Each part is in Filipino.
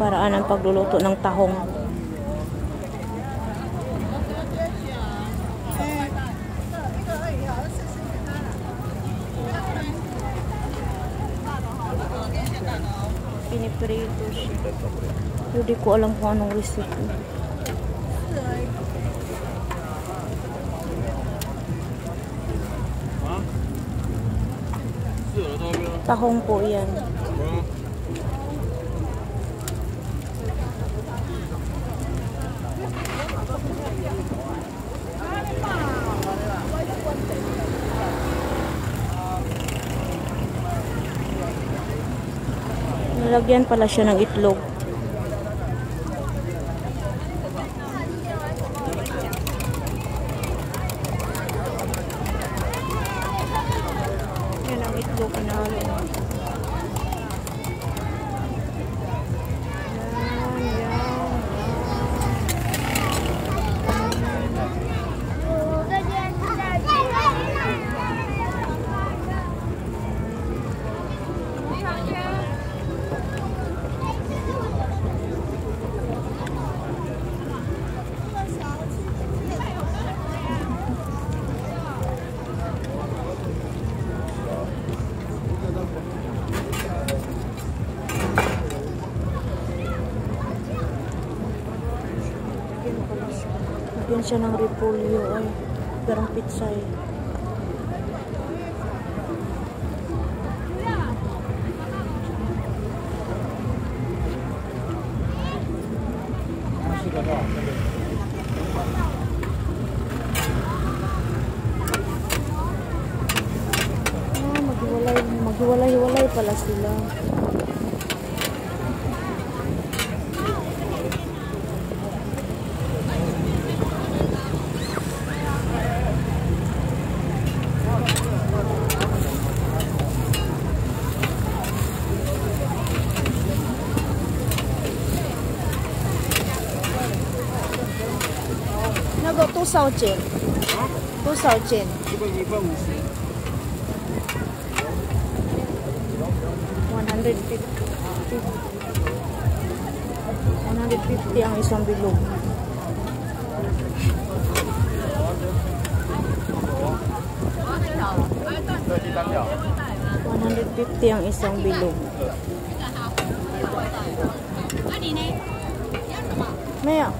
Paraan ng pagluluto ng tahong. Piniprito siya. Hindi ko alam kung anong recipe. Tahong po yan. Nalagyan pala siya ng itlog. Lagyan siya ng repolyo ay parang pizza eh. Ah, maghiwalay, maghiwalay-hiwalay pala sila. Nago, 2,000. 2,000. 这个一百五十， 150 150 ang isang bilog. $150 ang isang bilog. Maya.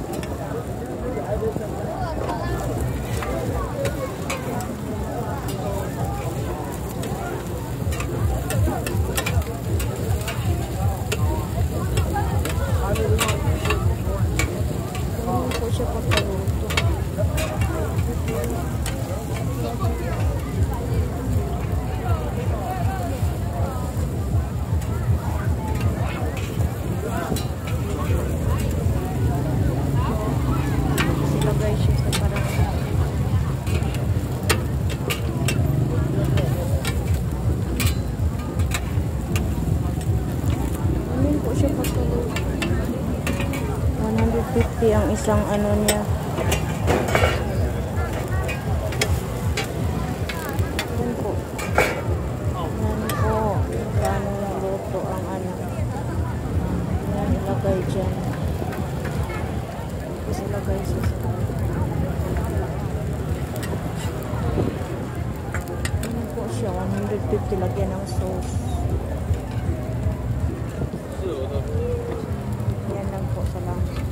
250 ang isang ano niya. Yan po. Yan Yan ilagay dyan. Tapos ilagay sa Yan po siya. 150 lagyan. Yan lang po. Salamat.